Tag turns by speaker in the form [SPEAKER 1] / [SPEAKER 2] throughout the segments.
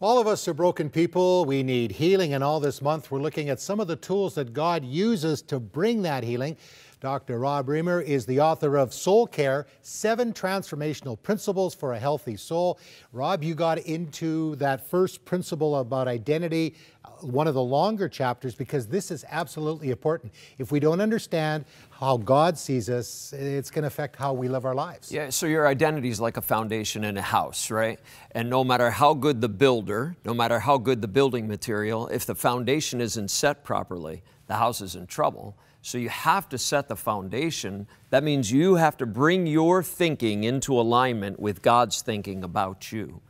[SPEAKER 1] All of us are broken people. We need healing, and all this month we're looking at some of the tools that God uses to bring that healing. Dr. Rob Reimer is the author of Soul Care Seven Transformational Principles for a Healthy Soul. Rob, you got into that first principle about identity, uh, one of the longer chapters, because this is absolutely important. If we don't understand how God sees us, it's going to affect how we live our lives.
[SPEAKER 2] Yeah, so your identity is like a foundation in a house, right? And no matter how good the builder, no matter how good the building material, if the foundation isn't set properly, the house is in trouble. So you have to set the foundation. That means you have to bring your thinking into alignment with God's thinking about you.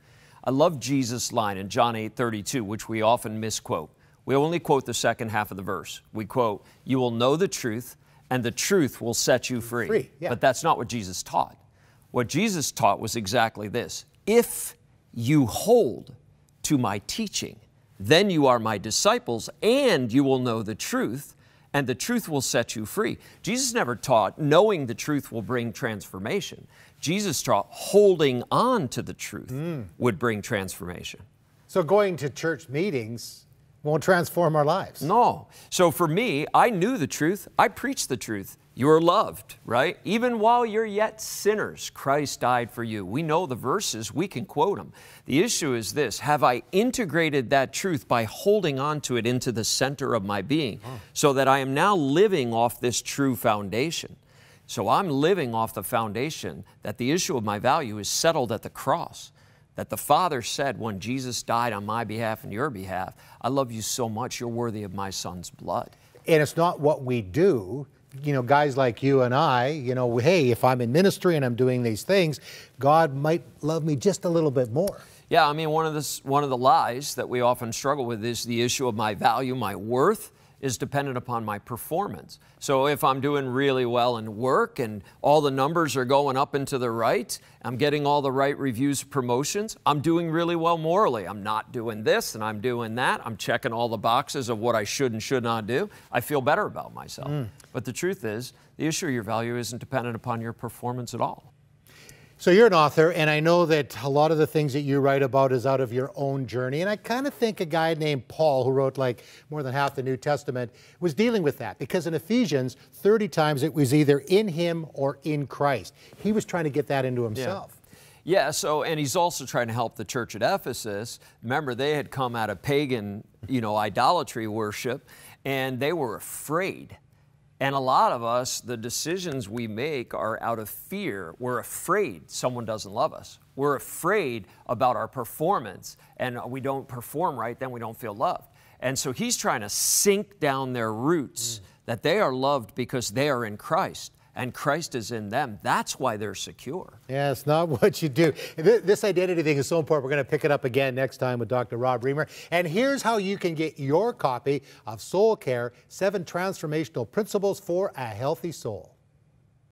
[SPEAKER 2] I love Jesus' line in John 8 32, which we often misquote. We only quote the second half of the verse. We quote, You will know the truth, and the truth will set you free.
[SPEAKER 1] free yeah.
[SPEAKER 2] But that's not what Jesus taught. What Jesus taught was exactly this If you hold to my teaching, then you are my disciples, and you will know the truth, and the truth will set you free. Jesus never taught knowing the truth will bring transformation. Jesus taught holding on to the truth mm. would bring transformation.
[SPEAKER 1] So going to church meetings won't transform our lives.
[SPEAKER 2] No. So for me, I knew the truth. I preached the truth. You are loved, right? Even while you're yet sinners, Christ died for you. We know the verses, we can quote them. The issue is this Have I integrated that truth by holding on to it into the center of my being oh. so that I am now living off this true foundation? So I'm living off the foundation that the issue of my value is settled at the cross. That the Father said when Jesus died on my behalf and your behalf, I love you so much, you're worthy of my son's blood.
[SPEAKER 1] And it's not what we do, you know, guys like you and I, you know, hey, if I'm in ministry and I'm doing these things, God might love me just a little bit more.
[SPEAKER 2] Yeah, I mean, one of the one of the lies that we often struggle with is the issue of my value, my worth is dependent upon my performance. So if I'm doing really well in work and all the numbers are going up and to the right, I'm getting all the right reviews, promotions, I'm doing really well morally. I'm not doing this and I'm doing that. I'm checking all the boxes of what I should and should not do. I feel better about myself. Mm. But the truth is, the issue of your value isn't dependent upon your performance at all.
[SPEAKER 1] So you're an author, and I know that a lot of the things that you write about is out of your own journey. And I kind of think a guy named Paul, who wrote like more than half the New Testament, was dealing with that because in Ephesians, 30 times it was either in him or in Christ. He was trying to get that into himself.
[SPEAKER 2] Yeah. yeah, so, and he's also trying to help the church at Ephesus. Remember, they had come out of pagan, you know, idolatry worship, and they were afraid and a lot of us, the decisions we make are out of fear. We're afraid someone doesn't love us. We're afraid about our performance, and we don't perform right, then we don't feel loved. And so he's trying to sink down their roots mm. that they are loved because they are in Christ and Christ is in them. That's why they're secure.
[SPEAKER 1] Yeah, it's not what you do. This identity thing is so important. We're going to pick it up again next time with Dr. Rob Reimer. And here's how you can get your copy of Soul Care Seven Transformational Principles for a Healthy Soul.